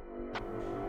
you